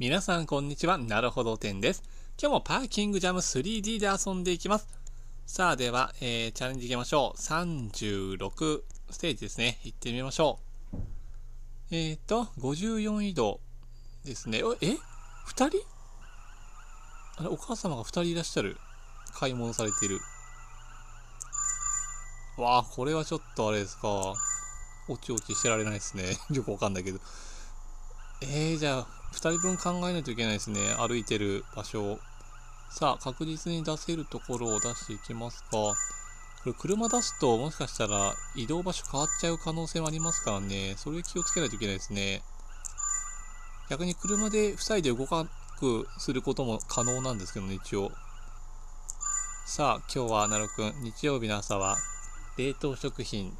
皆さんこんにちは。なるほど店です。今日もパーキングジャム 3D で遊んでいきます。さあでは、えー、チャレンジいきましょう。36ステージですね。行ってみましょう。えーと、54移動ですね。え ?2 人？あれ、お母様が2人いらっしゃる。買い物されている。わあ、これはちょっとあれですか。おちおちしてられないですね。よくわかんないけど。えー、じゃあ、2人分考えないといけないですね。歩いてる場所をさあ、確実に出せるところを出していきますか。これ車出すともしかしたら移動場所変わっちゃう可能性もありますからね。それ気をつけないといけないですね。逆に車で塞いで動かくすることも可能なんですけどね、一応。さあ、今日はなるくん、日曜日の朝は冷凍食品、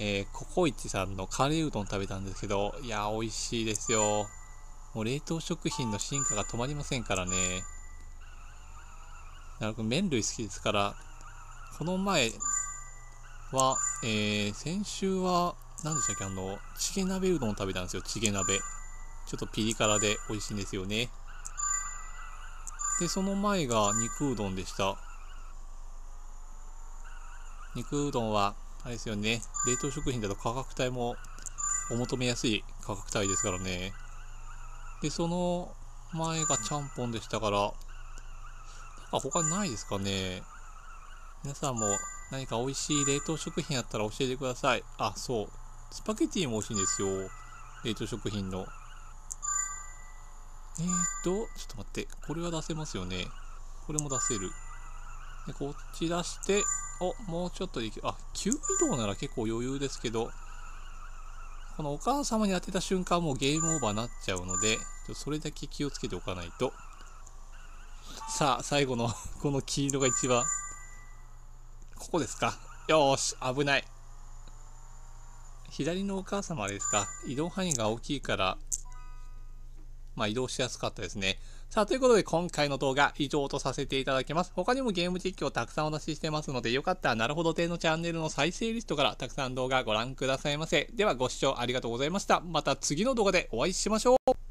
えー、ココイチさんのカレーうどん食べたんですけど、いや、美味しいですよ。もう冷凍食品の進化が止まりませんからね。なるほど、麺類好きですから、この前は、えー、先週は、何でしたっけ、あの、チゲ鍋うどん食べたんですよ、チゲ鍋。ちょっとピリ辛で美味しいんですよね。で、その前が肉うどんでした。肉うどんは、あれですよね、冷凍食品だと価格帯もお求めやすい価格帯ですからね。で、その前がちゃんぽんでしたから、あ、他にないですかね。皆さんも何か美味しい冷凍食品あったら教えてください。あ、そう。スパゲティも美味しいんですよ。冷凍食品の。えーと、ちょっと待って。これは出せますよね。これも出せる。で、こっち出して、お、もうちょっとできる。あ、急移動なら結構余裕ですけど、このお母様に当てた瞬間もうゲームオーバーになっちゃうので、それだけ気をつけておかないと。さあ、最後の この黄色が一番。ここですか？よーし、危ない。左のお母様あれですか？移動範囲が大きいから、まあ移動しやすかったですね。さあ、ということで今回の動画以上とさせていただきます。他にもゲーム実況たくさんお出ししてますので、よかったらなるほど亭のチャンネルの再生リストからたくさん動画ご覧くださいませ。ではご視聴ありがとうございました。また次の動画でお会いしましょう。